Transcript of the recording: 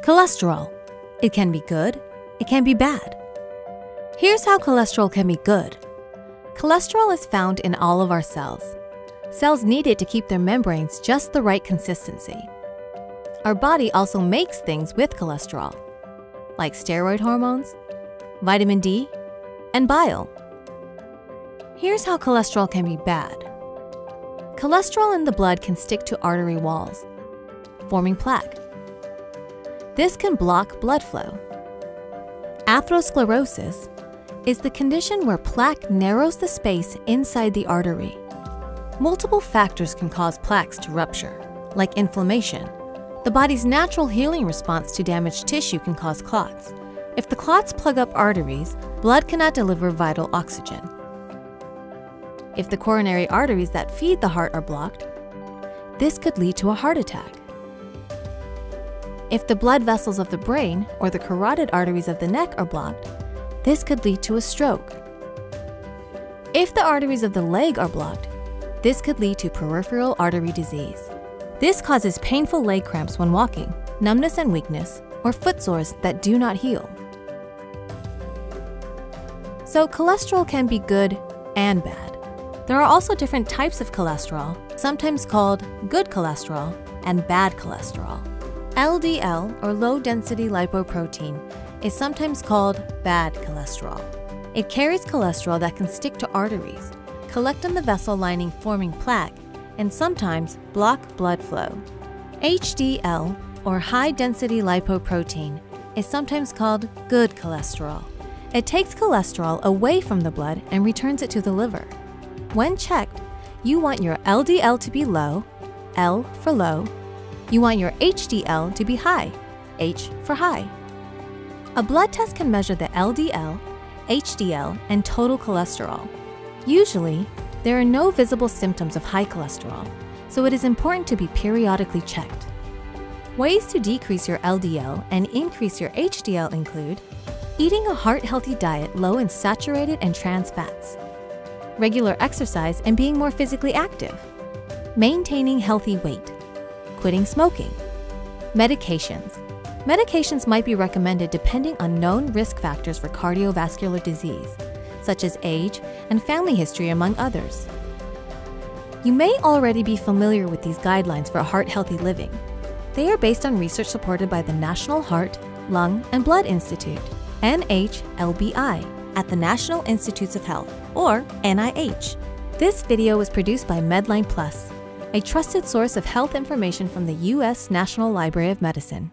Cholesterol. It can be good, it can be bad. Here's how cholesterol can be good. Cholesterol is found in all of our cells. Cells need it to keep their membranes just the right consistency. Our body also makes things with cholesterol, like steroid hormones, vitamin D, and bile. Here's how cholesterol can be bad. Cholesterol in the blood can stick to artery walls, forming plaque. This can block blood flow. Atherosclerosis is the condition where plaque narrows the space inside the artery. Multiple factors can cause plaques to rupture, like inflammation. The body's natural healing response to damaged tissue can cause clots. If the clots plug up arteries, blood cannot deliver vital oxygen. If the coronary arteries that feed the heart are blocked, this could lead to a heart attack. If the blood vessels of the brain or the carotid arteries of the neck are blocked, this could lead to a stroke. If the arteries of the leg are blocked, this could lead to peripheral artery disease. This causes painful leg cramps when walking, numbness and weakness, or foot sores that do not heal. So cholesterol can be good and bad. There are also different types of cholesterol, sometimes called good cholesterol and bad cholesterol. LDL, or low density lipoprotein, is sometimes called bad cholesterol. It carries cholesterol that can stick to arteries, collect in the vessel lining forming plaque, and sometimes block blood flow. HDL, or high density lipoprotein, is sometimes called good cholesterol. It takes cholesterol away from the blood and returns it to the liver. When checked, you want your LDL to be low, L for low. You want your HDL to be high, H for high. A blood test can measure the LDL, HDL, and total cholesterol. Usually, there are no visible symptoms of high cholesterol, so it is important to be periodically checked. Ways to decrease your LDL and increase your HDL include eating a heart-healthy diet low in saturated and trans fats, regular exercise and being more physically active, maintaining healthy weight, quitting smoking, medications, Medications might be recommended depending on known risk factors for cardiovascular disease, such as age and family history, among others. You may already be familiar with these guidelines for heart healthy living. They are based on research supported by the National Heart, Lung, and Blood Institute, NHLBI, at the National Institutes of Health, or NIH. This video was produced by Medline Plus, a trusted source of health information from the U.S. National Library of Medicine.